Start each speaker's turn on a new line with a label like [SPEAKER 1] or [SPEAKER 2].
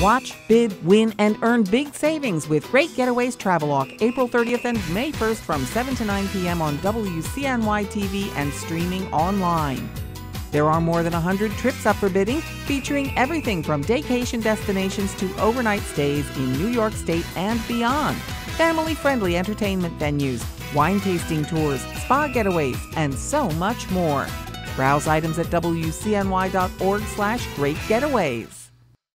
[SPEAKER 1] Watch, bid, win, and earn big savings with Great Getaways TravelAuc April 30th and May 1st from 7 to 9 p.m. on WCNY TV and streaming online. There are more than 100 trips up for bidding, featuring everything from daycation destinations to overnight stays in New York State and beyond. Family friendly entertainment venues, wine tasting tours, spa getaways, and so much more. Browse items at WCNY.org slash great getaways.